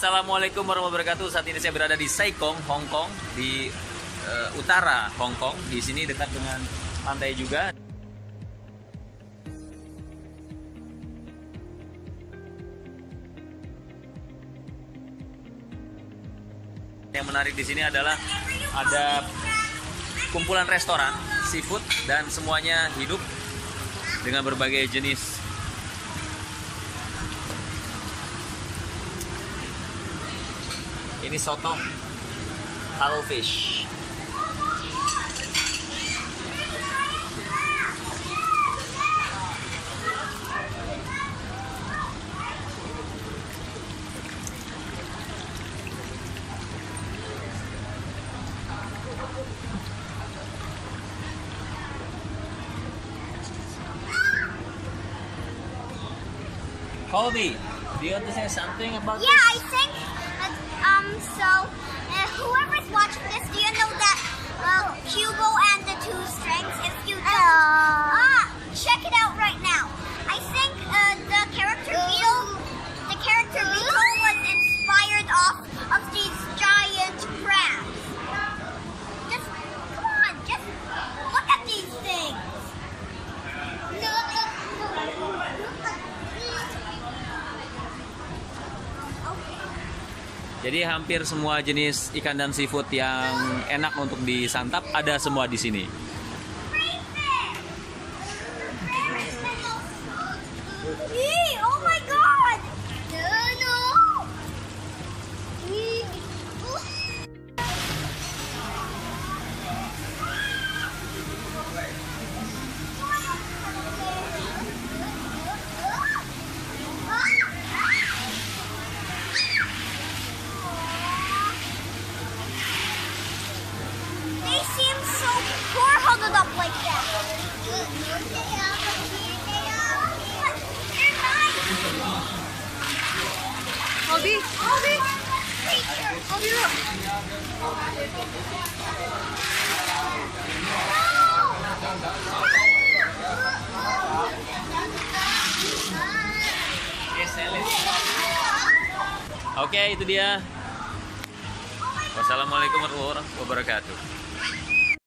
Assalamualaikum warahmatullahi wabarakatuh. Saat ini saya berada di Saikong, Hong Kong, di eh, utara Hong Kong. Di sini dekat dengan pantai juga. Yang menarik di sini adalah ada kumpulan restoran seafood dan semuanya hidup dengan berbagai jenis Ini soto Taro fish Cody, do you understand something about yeah, this? Yeah, I think um. So, uh, whoever's watching Jadi hampir semua jenis ikan dan seafood yang enak untuk disantap ada semua di sini. Obi, Obi. Obi. Oke, itu dia. Wassalamualaikum warahmatullahi wabarakatuh.